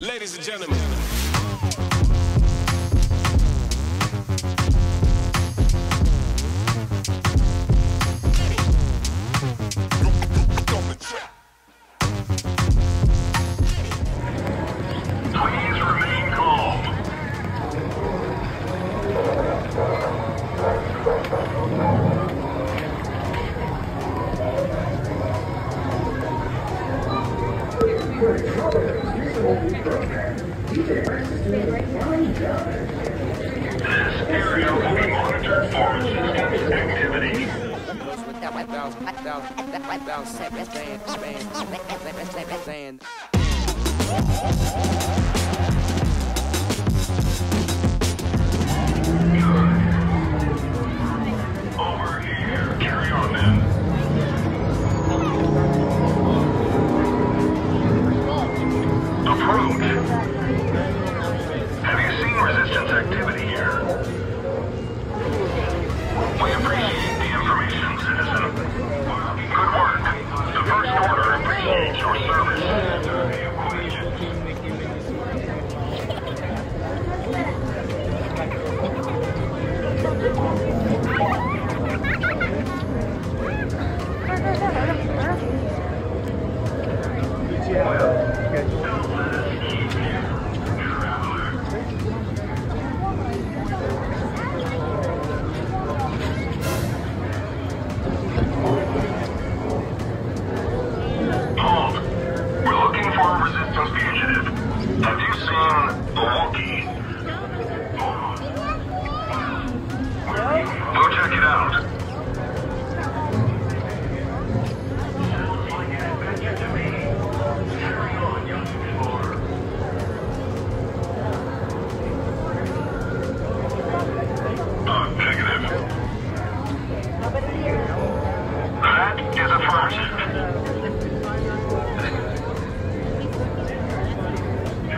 Ladies and gentlemen. Please remain calm. This area will be monitored for resistance activity. Over appreciates your Have you seen a Wookiee?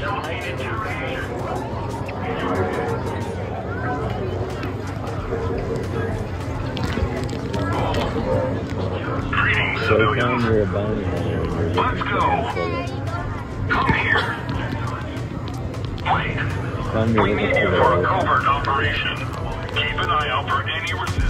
So you're a bounty hunter and you're Let's go. Come here. Wait. We need you for a covert operation. Keep an eye out for any resistance.